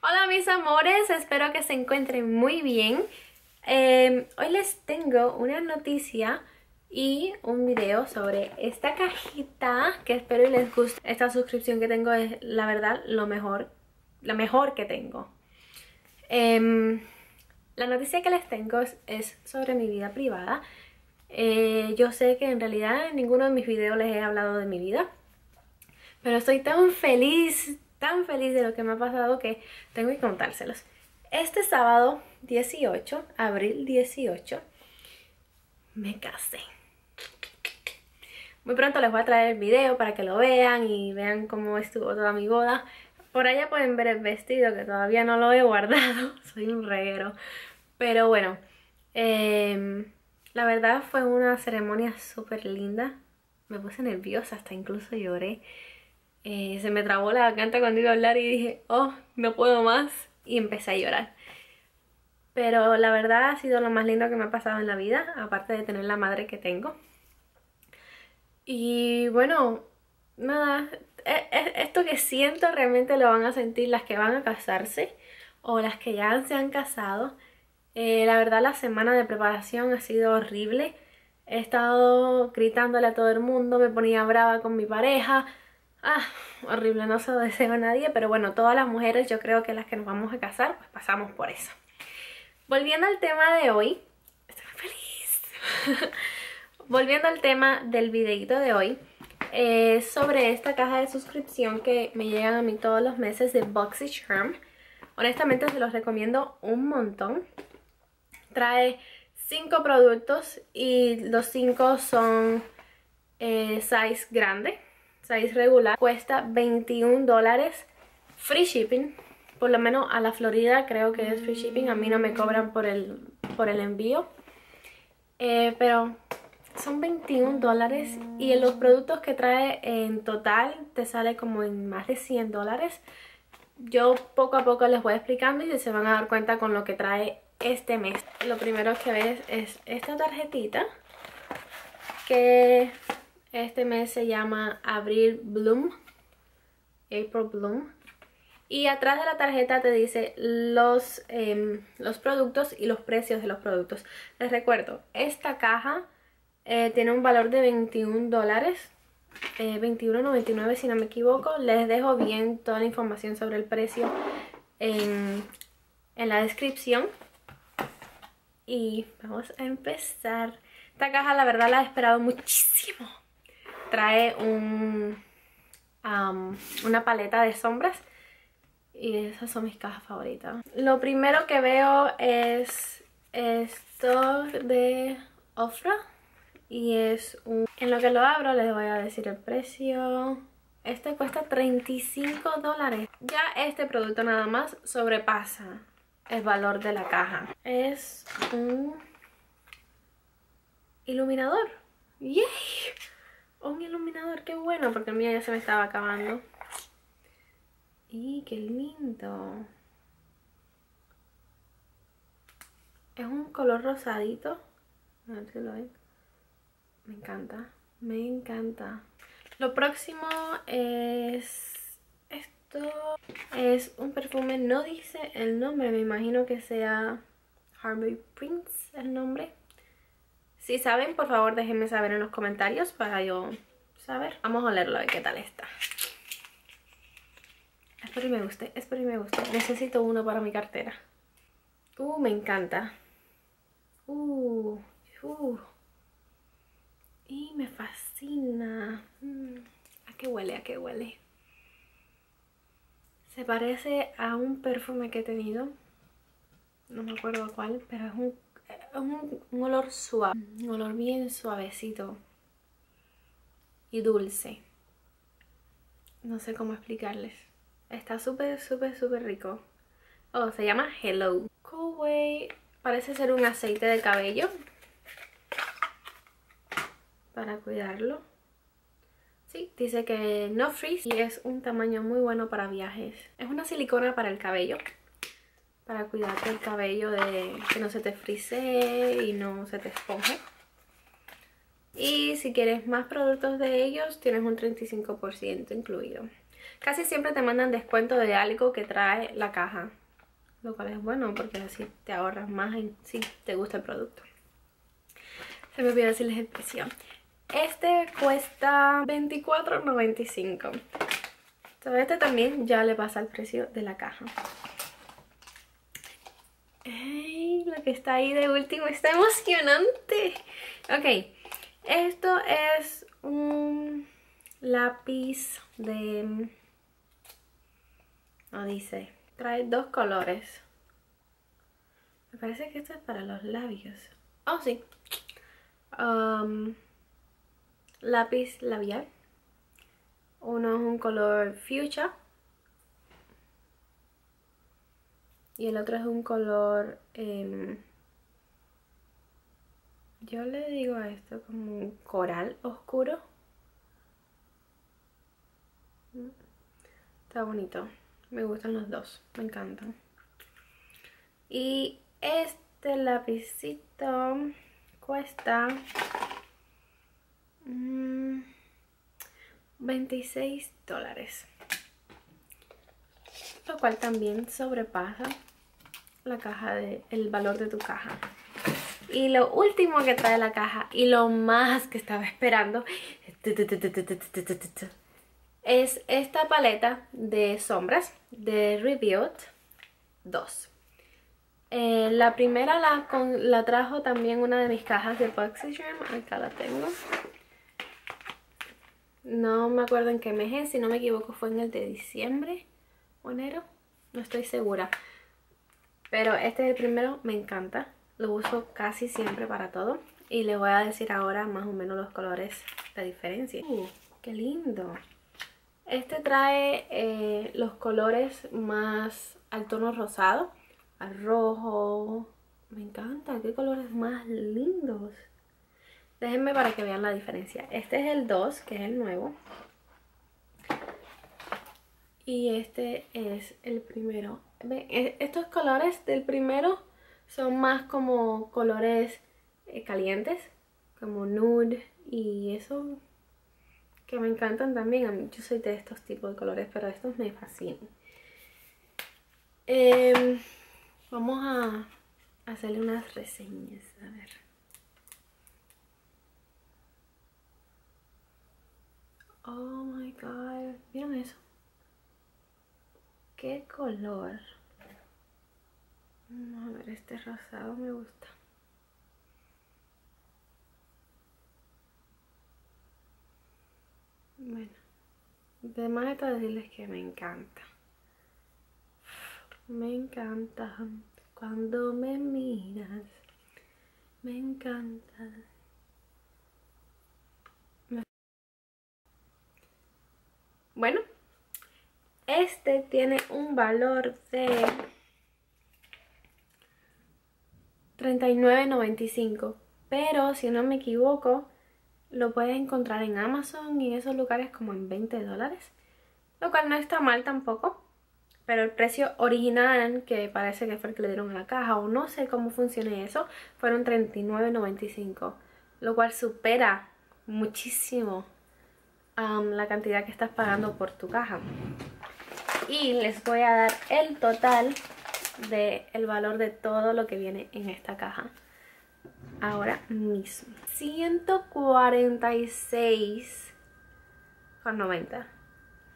Hola mis amores, espero que se encuentren muy bien. Eh, hoy les tengo una noticia y un video sobre esta cajita que espero les guste. Esta suscripción que tengo es la verdad lo mejor, la mejor que tengo. Eh, la noticia que les tengo es, es sobre mi vida privada. Eh, yo sé que en realidad en ninguno de mis videos les he hablado de mi vida. Pero estoy tan feliz, tan feliz de lo que me ha pasado que tengo que contárselos. Este sábado 18, abril 18, me casé. Muy pronto les voy a traer el video para que lo vean y vean cómo estuvo toda mi boda. Por allá pueden ver el vestido que todavía no lo he guardado. Soy un reguero. Pero bueno, eh, la verdad fue una ceremonia súper linda. Me puse nerviosa, hasta incluso lloré. Eh, se me trabó la garganta cuando iba a hablar y dije, oh, no puedo más. Y empecé a llorar. Pero la verdad ha sido lo más lindo que me ha pasado en la vida, aparte de tener la madre que tengo. Y bueno, nada, e, e, esto que siento realmente lo van a sentir las que van a casarse o las que ya se han casado. Eh, la verdad la semana de preparación ha sido horrible. He estado gritándole a todo el mundo, me ponía brava con mi pareja. Ah, horrible, no se lo deseo a nadie, pero bueno, todas las mujeres, yo creo que las que nos vamos a casar, pues pasamos por eso. Volviendo al tema de hoy, estoy feliz. Volviendo al tema del videito de hoy, eh, sobre esta caja de suscripción que me llegan a mí todos los meses de Boxy Charm. Honestamente se los recomiendo un montón. Trae 5 productos y los 5 son eh, size grande size regular, cuesta 21 dólares, free shipping, por lo menos a la Florida creo que es free shipping, a mí no me cobran por el, por el envío, eh, pero son 21 dólares y en los productos que trae en total te sale como en más de 100 dólares. Yo poco a poco les voy explicando y se van a dar cuenta con lo que trae este mes. Lo primero que ves es esta tarjetita que este mes se llama Abril Bloom. April Bloom. Y atrás de la tarjeta te dice los, em, los productos y los precios de los productos. Les recuerdo, esta caja eh, tiene un valor de 21 dólares. Eh, 21.99 si no me equivoco. Les dejo bien toda la información sobre el precio en, en la descripción. Y vamos a empezar. Esta caja la verdad la he esperado muchísimo trae un, una paleta de sombras y esas son mis cajas favoritas. Lo primero que veo es esto de Ofra y es un... En lo que lo abro les voy a decir el precio. Este cuesta 35 dólares. Ya este producto nada más sobrepasa el valor de la caja. Es un iluminador. ¡Yay! Un iluminador, qué bueno, porque el mío ya se me estaba acabando. Y qué lindo. Es un color rosadito. A ver si lo ven. Me encanta, me encanta. Lo próximo es esto. Es un perfume, no dice el nombre, me imagino que sea Harvey Prince el nombre. Si saben, por favor déjenme saber en los comentarios para yo saber. Vamos a olerlo a ver qué tal está. Espero y me guste, espero y me guste. Necesito uno para mi cartera. Uh, me encanta. Uh, uh. Y me fascina. Mm, ¿A qué huele? ¿A qué huele? Se parece a un perfume que he tenido. No me acuerdo cuál, pero es un es un, olor suave, un olor bien suavecito y dulce. No sé cómo explicarles. Está súper, súper, súper rico. Oh, se llama Hello. Cool Way parece ser un aceite de cabello para cuidarlo. Sí, dice que no freeze y es un tamaño muy bueno para viajes. Es una silicona para el cabello para cuidarte el cabello de que no se te frise y no se te esponje. Y si quieres más productos de ellos, tienes un 35% incluido. Casi siempre te mandan descuento de algo que trae la caja. Lo cual es bueno porque así te ahorras más si te gusta el producto. Se me olvidó decirles el precio. Este cuesta $24.95. este también ya le pasa el precio de la caja. ¡Ey! Lo que está ahí de último está emocionante. Ok, esto es un lápiz de... No dice. Trae dos colores. Me parece que esto es para los labios. Oh, sí. Um, lápiz labial. Uno es un color fuchsia. Y el otro es un color... Em, yo le digo a esto como un coral oscuro. Está bonito. Me gustan los dos. Me encantan. Y este lapicito cuesta 26 mm, dólares. Lo cual también sobrepasa la caja de el valor de tu caja. Y lo último que trae la caja y lo más que estaba esperando es esta paleta de sombras de Revealed 2. Eh, la primera la, la trajo también una de mis cajas de Boxygerm, acá la tengo. No me acuerdo en qué mes es, si no me equivoco fue en el de diciembre o enero, no estoy segura. Pero este es el primero, me encanta, lo uso casi siempre para todo. Y le voy a decir ahora más o menos los colores, la diferencia. Uh, ¡Qué lindo! Este trae eh, los colores más al tono rosado, al rojo. Me encanta, qué colores más lindos. Déjenme para que vean la diferencia. Este es el 2, que es el nuevo. Y este es el primero. E, estos colores del primero son más como colores eh, calientes, como nude y eso que me encantan también. Yo soy de estos tipos de colores, pero estos me fascinan. Em, vamos a hacerle unas reseñas, a ver. Oh my god, ¿vieron eso? ¿Qué color? Vamos a ver, este rosado me gusta. Bueno, de decirles que me encanta. Me encanta cuando me miras. Me encanta. Bueno, este tiene un valor de 39.95. Pero si no me equivoco, lo puedes encontrar en Amazon y en esos lugares como en 20 dólares. Lo cual no está mal tampoco. Pero el precio original, que parece que fue el que le dieron a la caja, o no sé cómo funciona eso, fueron $39.95. Lo cual supera muchísimo um, la cantidad que estás pagando por tu caja. Y les voy a dar el total del el valor de todo lo que viene en esta caja ahora mismo. 146,90.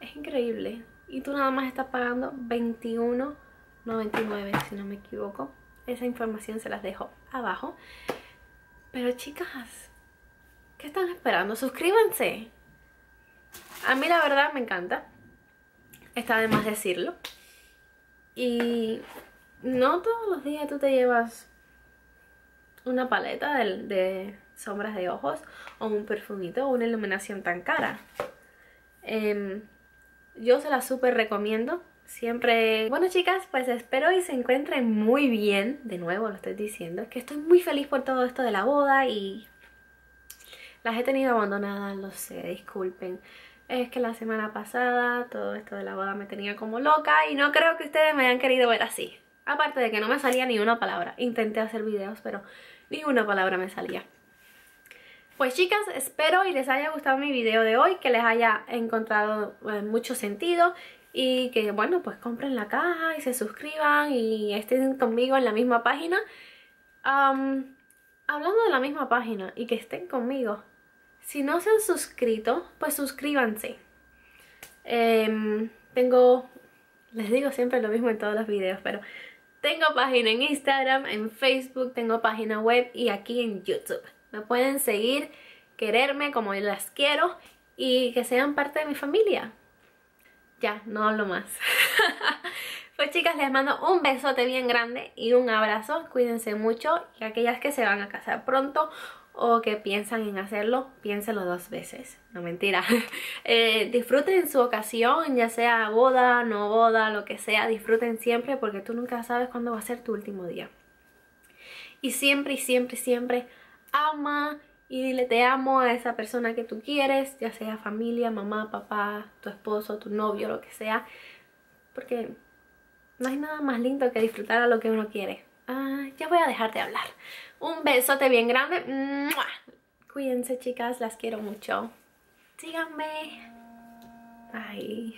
Es increíble. Y tú nada más estás pagando 21,99 si no me equivoco. Esa información se las dejo abajo. Pero chicas, ¿qué están esperando? Suscríbanse. A mí la verdad me encanta. Está de más decirlo. Y no todos los días tú te llevas una paleta de, sombras de ojos o un perfumito o una iluminación tan cara. Em, yo se la súper recomiendo. Siempre... Bueno chicas, pues espero y se encuentren muy bien. De nuevo lo estoy diciendo. Es que estoy muy feliz por todo esto de la boda y... Las he tenido abandonadas, lo sé, disculpen. Es que la semana pasada todo esto de la boda me tenía como loca y no creo que ustedes me hayan querido ver así. Aparte de que no me salía ni una palabra. Intenté hacer videos, pero ni una palabra me salía. Pues chicas, espero y les haya gustado mi video de hoy, que les haya encontrado eh, mucho sentido y que bueno, pues compren la caja y se suscriban y estén conmigo en la misma página. hablando de la misma página y que estén conmigo, si no se han suscrito, pues suscríbanse. Em, tengo, les digo siempre lo mismo en todos los videos, pero tengo página en Instagram, en Facebook, tengo página web y aquí en YouTube. Me pueden seguir, quererme como yo las quiero y que sean parte de mi familia. Ya, no hablo más. pues chicas, les mando un besote bien grande y un abrazo. Cuídense mucho y aquellas que se van a casar pronto o que piensan en hacerlo, piénsenlo dos veces. No mentira. Eh, disfruten su ocasión, ya sea boda, no boda, lo que sea. Disfruten siempre porque tú nunca sabes cuándo va a ser tu último día. Y siempre, y siempre, siempre ama y dile te amo a esa persona que tú quieres, ya sea familia, mamá, papá, tu esposo, tu novio, lo que sea. Porque no hay nada más lindo que disfrutar a lo que uno quiere. Ah, ya voy a dejar de hablar. Un besote bien grande. Cuídense chicas, las quiero mucho. Síganme. Bye.